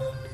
Oh,